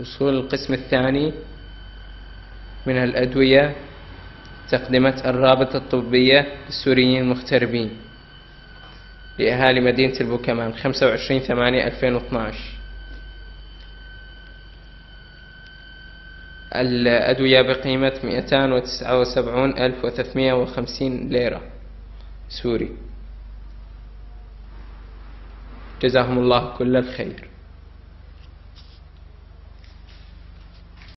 وصول القسم الثاني من الأدوية تقدمت الرابطة الطبية للسوريين المغتربين لأهالي مدينة البوكمان 25 8 2012 الأدوية بقيمة 279350 ليرة سوري. جزاهم الله كل الخير.